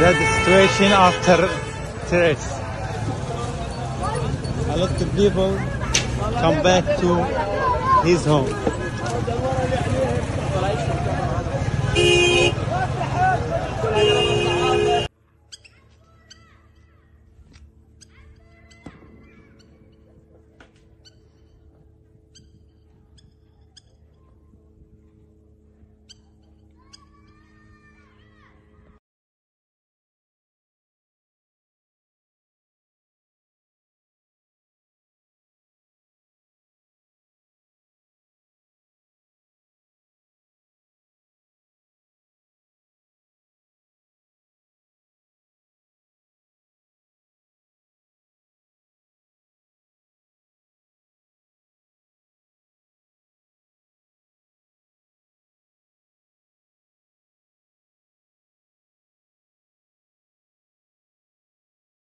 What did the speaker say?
That the situation after terrorists. A lot of people come back to his home.